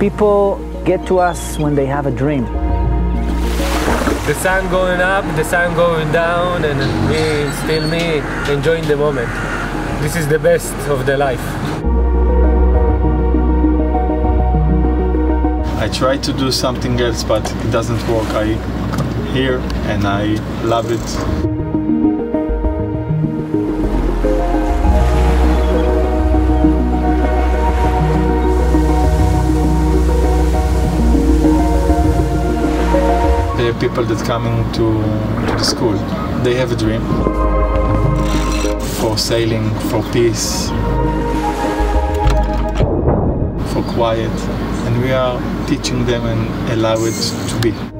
People get to us when they have a dream. The sun going up, the sun going down, and me, still me, enjoying the moment. This is the best of the life. I try to do something else, but it doesn't work. I here and I love it. The people that coming to, to the school, they have a dream for sailing, for peace, for quiet, and we are teaching them and allow it to be.